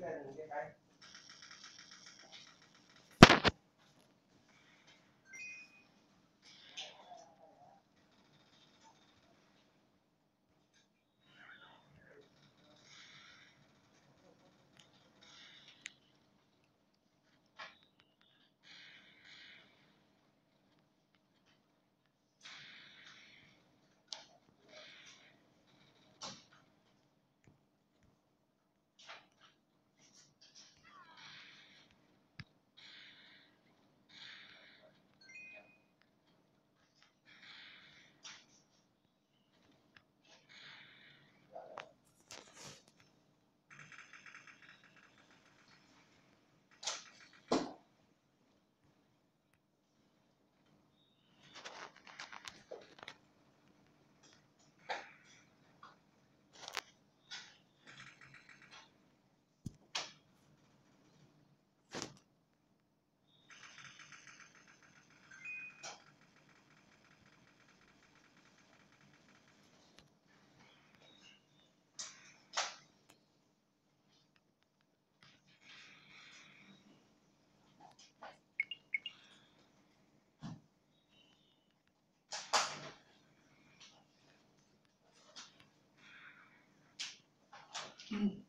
Cần. Mm.